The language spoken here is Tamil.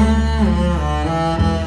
Música